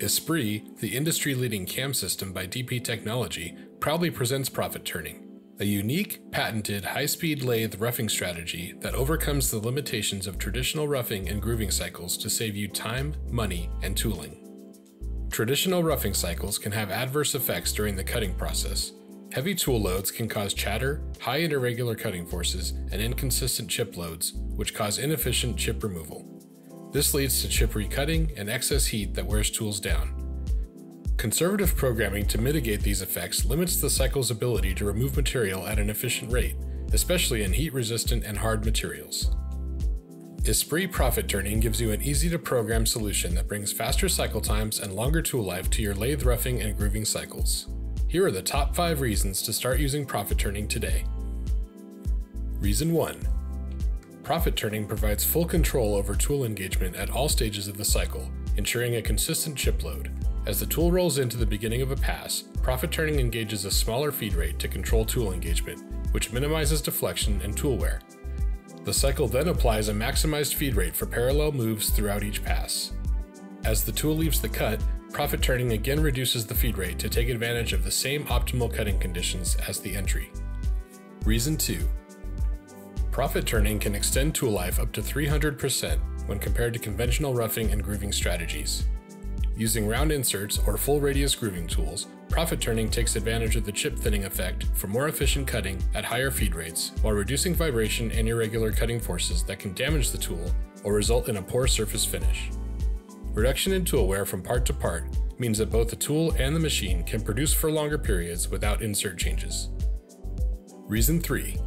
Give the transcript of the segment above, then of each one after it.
Esprit, the industry leading cam system by DP Technology, proudly presents profit turning, a unique, patented, high speed lathe roughing strategy that overcomes the limitations of traditional roughing and grooving cycles to save you time, money, and tooling. Traditional roughing cycles can have adverse effects during the cutting process. Heavy tool loads can cause chatter, high and irregular cutting forces, and inconsistent chip loads, which cause inefficient chip removal. This leads to chip recutting and excess heat that wears tools down. Conservative programming to mitigate these effects limits the cycle's ability to remove material at an efficient rate, especially in heat resistant and hard materials. Esprit Profit Turning gives you an easy to program solution that brings faster cycle times and longer tool life to your lathe roughing and grooving cycles. Here are the top 5 reasons to start using profit turning today. Reason 1 Profit turning provides full control over tool engagement at all stages of the cycle, ensuring a consistent chip load. As the tool rolls into the beginning of a pass, profit turning engages a smaller feed rate to control tool engagement, which minimizes deflection and tool wear. The cycle then applies a maximized feed rate for parallel moves throughout each pass. As the tool leaves the cut, profit turning again reduces the feed rate to take advantage of the same optimal cutting conditions as the entry. Reason 2 Profit turning can extend tool life up to 300% when compared to conventional roughing and grooving strategies. Using round inserts or full radius grooving tools, profit turning takes advantage of the chip thinning effect for more efficient cutting at higher feed rates while reducing vibration and irregular cutting forces that can damage the tool or result in a poor surface finish. Reduction in tool wear from part to part means that both the tool and the machine can produce for longer periods without insert changes. Reason 3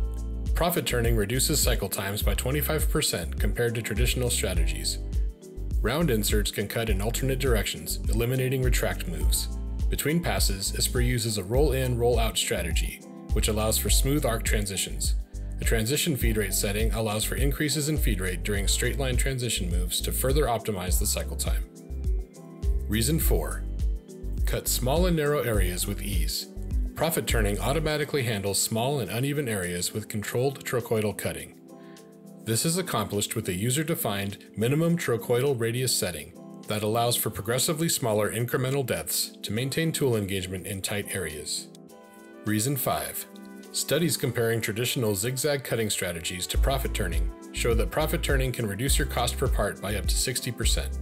Profit turning reduces cycle times by 25% compared to traditional strategies. Round inserts can cut in alternate directions, eliminating retract moves. Between passes, Esprit uses a roll in, roll out strategy, which allows for smooth arc transitions. A transition feed rate setting allows for increases in feed rate during straight line transition moves to further optimize the cycle time. Reason 4 Cut small and narrow areas with ease. Profit turning automatically handles small and uneven areas with controlled trochoidal cutting. This is accomplished with a user-defined minimum trochoidal radius setting that allows for progressively smaller incremental depths to maintain tool engagement in tight areas. Reason 5. Studies comparing traditional zigzag cutting strategies to profit turning show that profit turning can reduce your cost per part by up to 60%.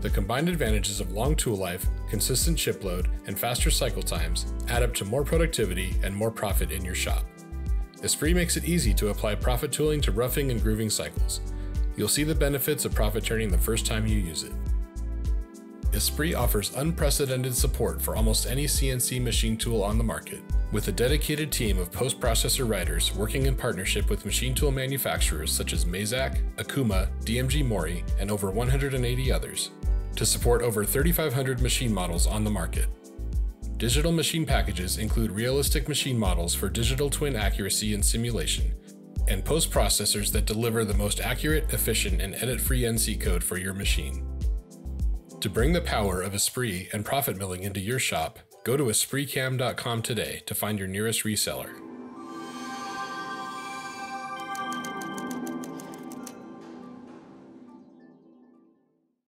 The combined advantages of long tool life, consistent chip load, and faster cycle times add up to more productivity and more profit in your shop. Esprit makes it easy to apply profit tooling to roughing and grooving cycles. You'll see the benefits of profit turning the first time you use it. Esprit offers unprecedented support for almost any CNC machine tool on the market, with a dedicated team of post-processor writers working in partnership with machine tool manufacturers such as Mazak, Okuma, DMG Mori, and over 180 others to support over 3,500 machine models on the market. Digital machine packages include realistic machine models for digital twin accuracy and simulation, and post processors that deliver the most accurate, efficient, and edit free NC code for your machine. To bring the power of Esprit and profit milling into your shop, go to espritcam.com today to find your nearest reseller.